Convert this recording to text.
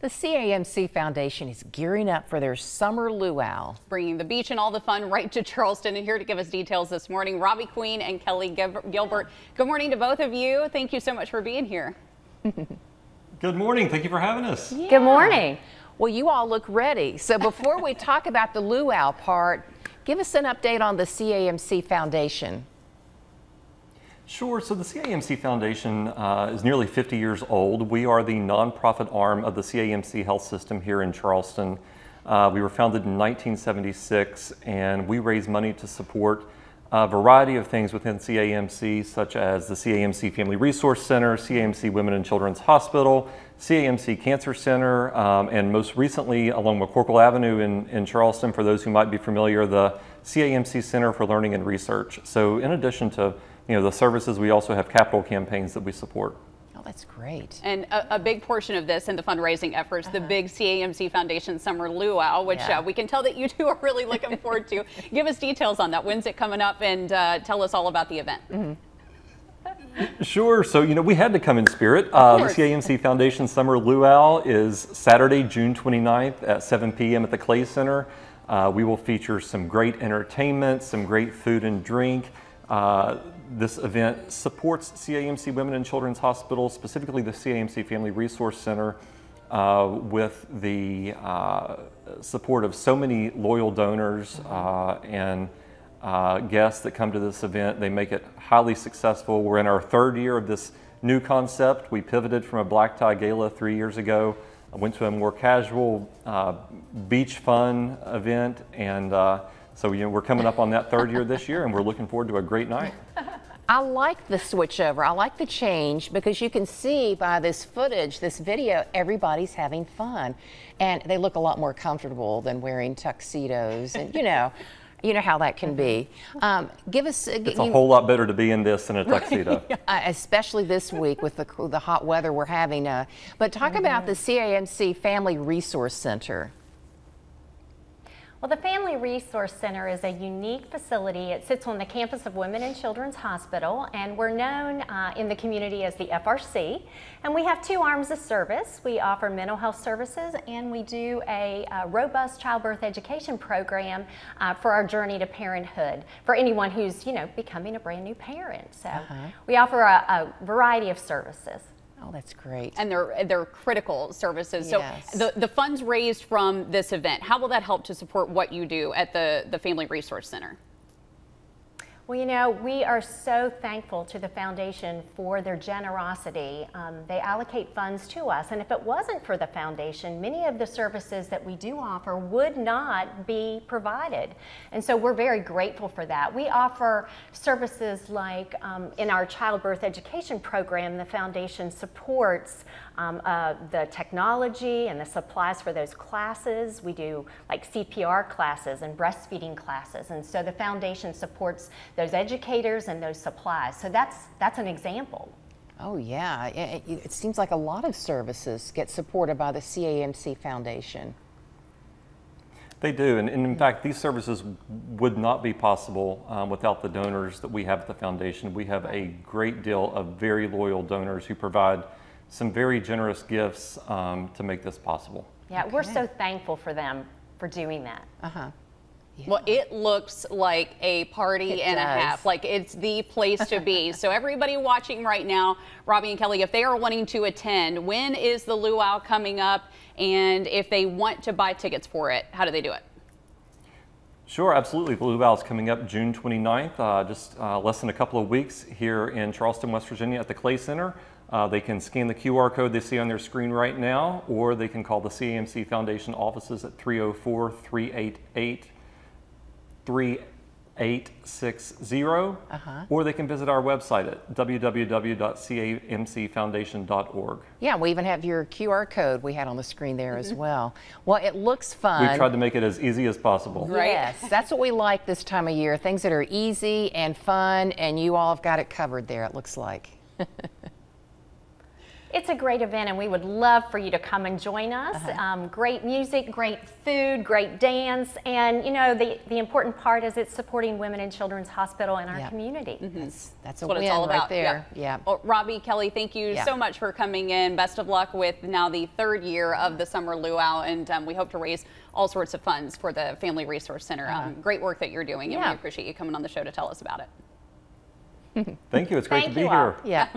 The CAMC Foundation is gearing up for their summer luau. Bringing the beach and all the fun right to Charleston. And here to give us details this morning, Robbie Queen and Kelly Gilbert. Good morning to both of you. Thank you so much for being here. Good morning. Thank you for having us. Yeah. Good morning. Well, you all look ready. So before we talk about the luau part, give us an update on the CAMC Foundation. Sure. So the CAMC Foundation uh, is nearly 50 years old. We are the nonprofit arm of the CAMC health system here in Charleston. Uh, we were founded in 1976 and we raise money to support a variety of things within CAMC, such as the CAMC Family Resource Center, CAMC Women and Children's Hospital, CAMC Cancer Center, um, and most recently along McCorkle Avenue in, in Charleston, for those who might be familiar, the CAMC Center for Learning and Research. So in addition to you know, the services, we also have capital campaigns that we support. Oh, that's great. And a, a, big portion of this and the fundraising efforts, uh -huh. the uh-huh. big CAMC Foundation Summer Luau, which yeah. uh, we can tell that you two are really looking forward to. Give us details on that. When's it coming up? And uh, tell us all about the event. Mm -hmm. Sure. So, you know, we had to come in spirit. Uh, the CAMC Foundation Summer Luau is Saturday, June 29th at 7 p.m. at the Clay Center. Uh, we will feature some great entertainment, some great food and drink. Uh, this event supports CAMC Women and Children's Hospital, specifically the CAMC Family Resource Center, uh, with the uh, support of so many loyal donors uh, and uh, guests that come to this event. They make it highly successful. We're in our third year of this new concept. We pivoted from a black tie gala three years ago. I went to a more casual uh, beach fun event and so you know, we're coming up on that third year this year, and we're looking forward to a great night. I like the switchover. I like the change because you can see by this footage, this video, everybody's having fun. And they look a lot more comfortable than wearing tuxedos and, you know, you know how that can be. Um, give us. Uh, it's a whole lot better to be in this than a tuxedo. Right. uh, especially this week with the, the hot weather we're having. Uh, but talk mm -hmm. about the CAMC Family Resource Center. Well, the Family Resource Center is a unique facility. It sits on the campus of Women and Children's Hospital, and we're known uh, in the community as the FRC. And we have two arms of service. We offer mental health services, and we do a, a robust childbirth education program uh, for our journey to parenthood for anyone who's, you know, becoming a brand new parent. So uh -huh. we offer a, a variety of services. Oh, that's great. And they're they're critical services. Yes. So the, the funds raised from this event, how will that help to support what you do at the, the Family Resource Center? Well, you know, we are so thankful to the foundation for their generosity. Um, they allocate funds to us, and if it wasn't for the foundation, many of the services that we do offer would not be provided. And so we're very grateful for that. We offer services like um, in our childbirth education program, the foundation supports um, uh, the technology and the supplies for those classes. We do like CPR classes and breastfeeding classes. And so the foundation supports those educators and those supplies. So that's, that's an example. Oh yeah, it, it, seems like a lot of services get supported by the CAMC Foundation. They do, and, and in fact, these services would not be possible um, without the donors that we have at the foundation. We have a great deal of very loyal donors who provide some very generous gifts um, to make this possible. Yeah, okay. we're so thankful for them for doing that. Uh huh. Yeah. Well, it looks like a party it and does. a half. Like it's the place to be. so everybody watching right now, Robbie and Kelly, if they are wanting to attend, when is the luau coming up? And if they want to buy tickets for it, how do they do it? Sure, absolutely. The luau is coming up June 29th, uh, just uh, less than a couple of weeks here in Charleston, West Virginia at the Clay Center. Uh, they can scan the QR code they see on their screen right now, or they can call the CAMC Foundation offices at 304 388 3860, uh-huh. or they can visit our website at www.camcfoundation.org. Yeah, we even have your QR code we had on the screen there mm-hmm. as well. Well, it looks fun. We tried to make it as easy as possible. Right. Yes, that's what we like this time of year. Things that are easy and fun, and you all have got it covered there, it looks like. It's a great event, and we would love for you to come and join us. Uh-huh. Um, great music, great food, great dance, and you know the the important part is it's supporting Women and Children's Hospital in our yep. community. Mm-hmm. That's, that's, what it's all about right there. Yeah. yeah. Well, Robbie Kelly, thank you yeah. so much for coming in. Best of luck with now the third year of the summer luau, and um, we hope to raise all sorts of funds for the Family Resource Center. Uh-huh. Um, great work that you're doing, and we appreciate you coming on the show to tell us about it. Thank you. It's great Thank to be here. All. Yeah.